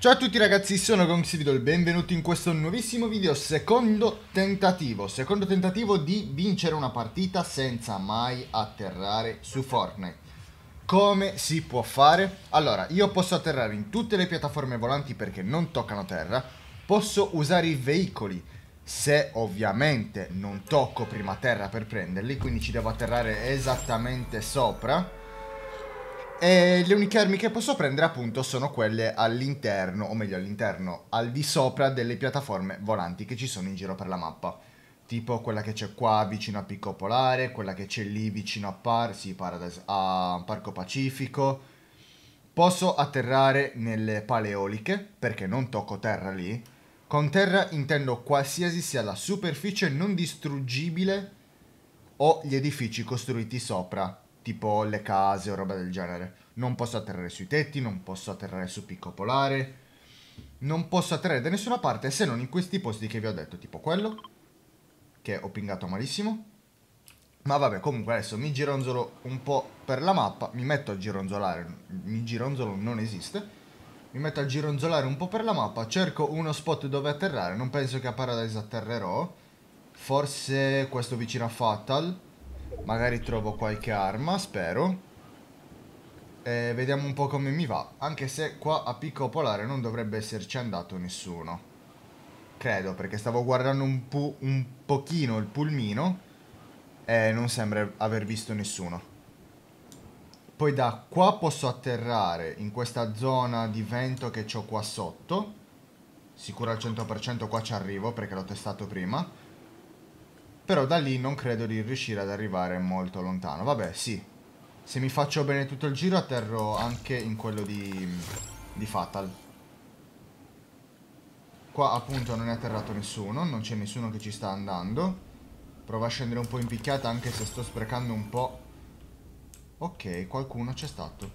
Ciao a tutti ragazzi, sono Gonxivido e benvenuti in questo nuovissimo video, secondo tentativo, secondo tentativo di vincere una partita senza mai atterrare su Fortnite. Come si può fare? Allora, io posso atterrare in tutte le piattaforme volanti perché non toccano terra, posso usare i veicoli se ovviamente non tocco prima terra per prenderli, quindi ci devo atterrare esattamente sopra e le uniche armi che posso prendere appunto sono quelle all'interno, o meglio all'interno, al di sopra delle piattaforme volanti che ci sono in giro per la mappa. Tipo quella che c'è qua vicino a Picco Polare, quella che c'è lì vicino a, Par sì, Paradise, a Parco Pacifico. Posso atterrare nelle paleoliche, perché non tocco terra lì. Con terra intendo qualsiasi sia la superficie non distruggibile o gli edifici costruiti sopra tipo le case o roba del genere. Non posso atterrare sui tetti, non posso atterrare su picco polare, non posso atterrare da nessuna parte se non in questi posti che vi ho detto, tipo quello, che ho pingato malissimo. Ma vabbè, comunque adesso mi gironzolo un po' per la mappa, mi metto a gironzolare, mi gironzolo non esiste, mi metto a gironzolare un po' per la mappa, cerco uno spot dove atterrare, non penso che a Paradise atterrerò, forse questo vicino a Fatal, Magari trovo qualche arma, spero. E vediamo un po' come mi va. Anche se qua a Picco Polare non dovrebbe esserci andato nessuno. Credo, perché stavo guardando un, un pochino il pulmino e non sembra aver visto nessuno. Poi da qua posso atterrare in questa zona di vento che ho qua sotto. Sicuro al 100% qua ci arrivo perché l'ho testato prima. Però da lì non credo di riuscire ad arrivare molto lontano. Vabbè, sì. Se mi faccio bene tutto il giro atterro anche in quello di, di Fatal. Qua appunto non è atterrato nessuno, non c'è nessuno che ci sta andando. Provo a scendere un po' in picchiata anche se sto sprecando un po'. Ok, qualcuno c'è stato.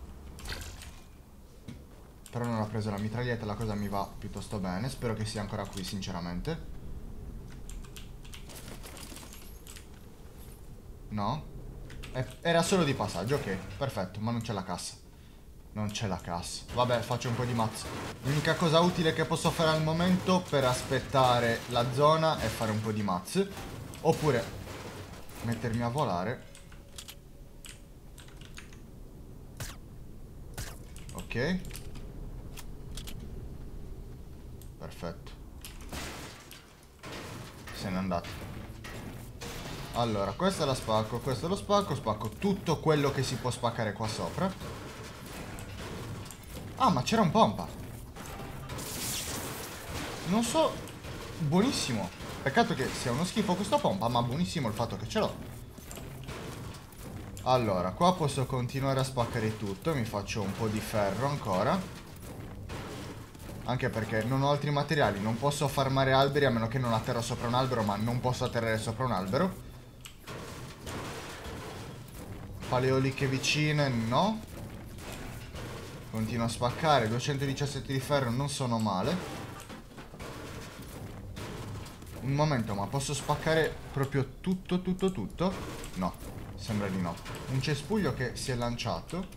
Però non ha preso la mitraglietta, la cosa mi va piuttosto bene. Spero che sia ancora qui, sinceramente. No? Era solo di passaggio, ok. Perfetto, ma non c'è la cassa. Non c'è la cassa. Vabbè, faccio un po' di mazzo. L'unica cosa utile che posso fare al momento per aspettare la zona è fare un po' di mazzo. Oppure mettermi a volare. Ok. Perfetto. Se n'è andato. Allora, questa la spacco, questo lo spacco, spacco tutto quello che si può spaccare qua sopra. Ah, ma c'era un pompa. Non so... Buonissimo. Peccato che sia uno schifo questo pompa, ma buonissimo il fatto che ce l'ho. Allora, qua posso continuare a spaccare tutto, mi faccio un po' di ferro ancora. Anche perché non ho altri materiali, non posso farmare alberi a meno che non atterro sopra un albero, ma non posso atterrare sopra un albero. Paleoliche vicine, no. Continua a spaccare. 217 di ferro non sono male. Un momento, ma posso spaccare proprio tutto, tutto, tutto? No, sembra di no. Un cespuglio che si è lanciato.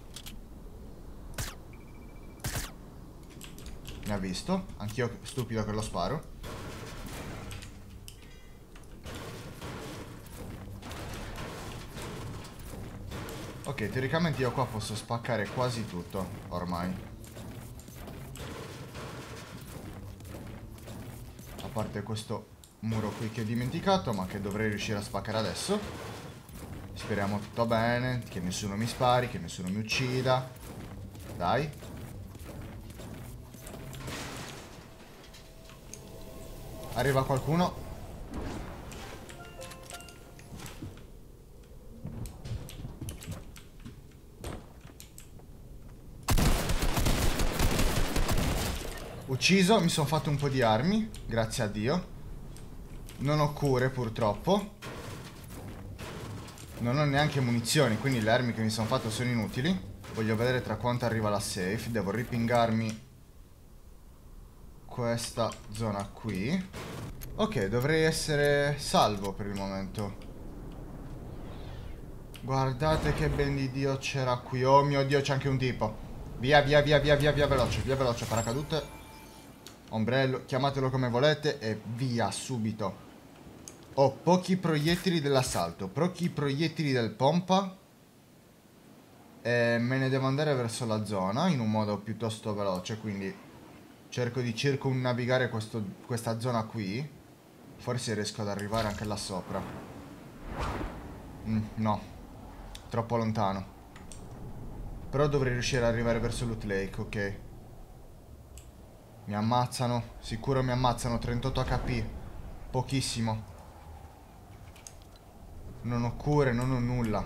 Mi ha visto. Anch'io stupido che lo sparo. Ok, teoricamente io qua posso spaccare quasi tutto, ormai. A parte questo muro qui che ho dimenticato, ma che dovrei riuscire a spaccare adesso. Speriamo tutto bene, che nessuno mi spari, che nessuno mi uccida. Dai. Arriva qualcuno. Ucciso, mi sono fatto un po' di armi, grazie a Dio. Non ho cure purtroppo. Non ho neanche munizioni, quindi le armi che mi sono fatto sono inutili. Voglio vedere tra quanto arriva la safe. Devo ripingarmi questa zona qui. Ok, dovrei essere salvo per il momento. Guardate che ben di Dio c'era qui. Oh mio Dio, c'è anche un tipo. Via, via, via, via, via, via, veloce, via, veloce, paracadute. Ombrello, chiamatelo come volete e via subito. Ho pochi proiettili dell'assalto, pochi proiettili del pompa. E me ne devo andare verso la zona in un modo piuttosto veloce, quindi cerco di circumnavigare questo, questa zona qui. Forse riesco ad arrivare anche là sopra. Mm, no, troppo lontano. Però dovrei riuscire ad arrivare verso Loot Lake, ok. Mi ammazzano, sicuro mi ammazzano, 38 HP. Pochissimo. Non ho cure, non ho nulla.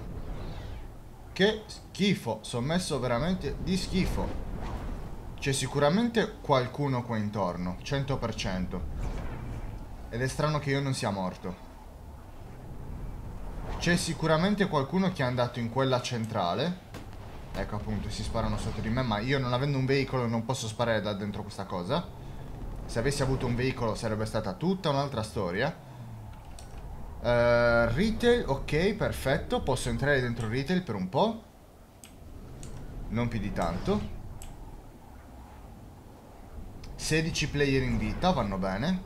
Che schifo, sono messo veramente di schifo. C'è sicuramente qualcuno qua intorno, 100%. Ed è strano che io non sia morto. C'è sicuramente qualcuno che è andato in quella centrale Ecco appunto, si sparano sotto di me, ma io non avendo un veicolo non posso sparare da dentro questa cosa. Se avessi avuto un veicolo sarebbe stata tutta un'altra storia. Uh, retail, ok, perfetto. Posso entrare dentro retail per un po'. Non più di tanto. 16 player in vita, vanno bene.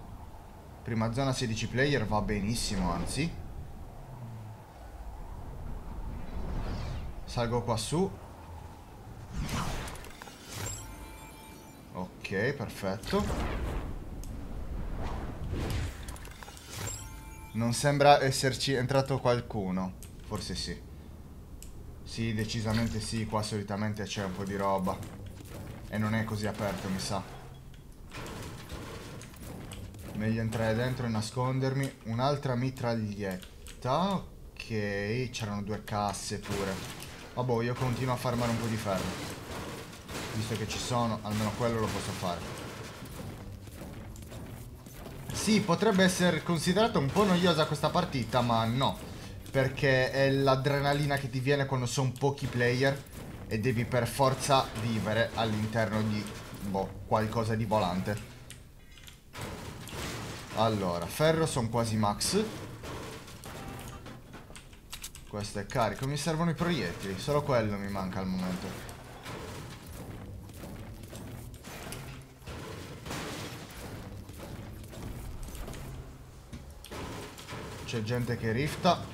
Prima zona 16 player va benissimo, anzi. Salgo qua su. Ok, perfetto. Non sembra esserci entrato qualcuno. Forse sì. Sì, decisamente sì. Qua solitamente c'è un po' di roba. E non è così aperto, mi sa. Meglio entrare dentro e nascondermi. Un'altra mitraglietta. Ok, c'erano due casse pure. Vabbè, io continuo a farmare un po' di ferro. Visto che ci sono, almeno quello lo posso fare. Sì, potrebbe essere considerata un po' noiosa questa partita, ma no. Perché è l'adrenalina che ti viene quando sono pochi player e devi per forza vivere all'interno di, boh, qualcosa di volante. Allora, ferro sono quasi max. Questo è carico, mi servono i proiettili, solo quello mi manca al momento. C'è gente che rifta.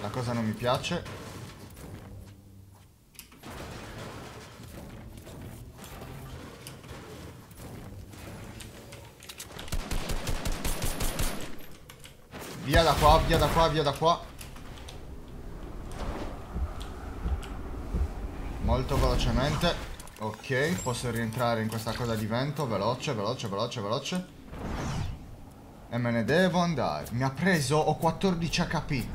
La cosa non mi piace. Via da qua, via da qua, via da qua. Molto velocemente. Ok, posso rientrare in questa cosa di vento Veloce, veloce, veloce, veloce. E me ne devo andare. Mi ha preso, ho 14 HP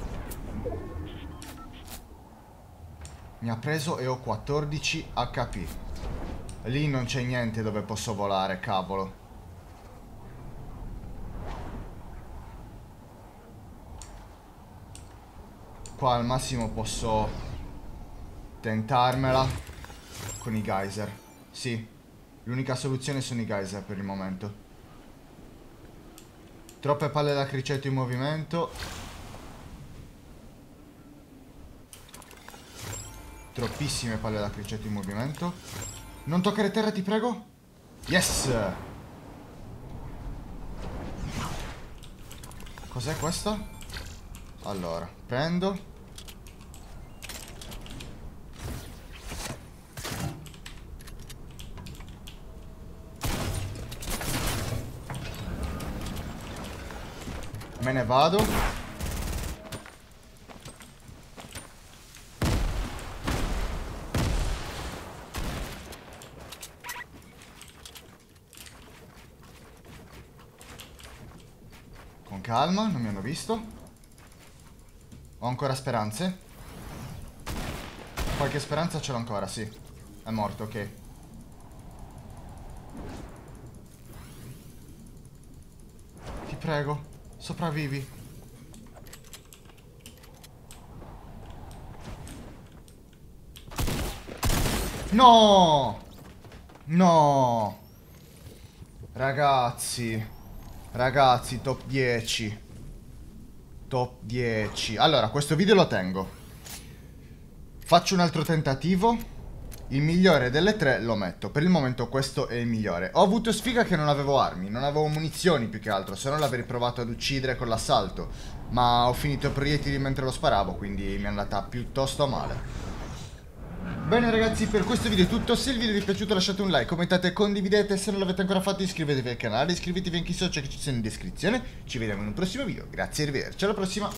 Mi ha preso e ho 14 HP Lì non c'è niente dove posso volare, cavolo. Qua al massimo posso Tentarmela con i geyser. Sì, l'unica soluzione sono i geyser per il momento. Troppe palle da criceto in movimento. Troppissime palle da criceto in movimento. Non toccare terra, ti prego. Yes! Cos'è questa? Allora, prendo. Me ne vado. Con calma, non mi hanno visto. Ho ancora speranze. Qualche speranza ce l'ho ancora, sì. È morto, ok. Ti prego. Sopravvivi. No! No! Ragazzi. Ragazzi, top 10. Top 10. Allora, questo video lo tengo. Faccio un altro tentativo. Il migliore delle tre lo metto. Per il momento questo è il migliore. Ho avuto sfiga che non avevo armi, non avevo munizioni più che altro, se no l'avrei provato ad uccidere con l'assalto. Ma ho finito proiettili mentre lo sparavo, quindi mi è andata piuttosto male. Bene ragazzi, per questo video è tutto. Se il video vi è piaciuto lasciate un like, commentate, condividete. Se non l'avete ancora fatto iscrivetevi al canale, iscrivetevi anche ai social che ci sono in descrizione. Ci vediamo in un prossimo video. Grazie e arrivederci. Alla prossima.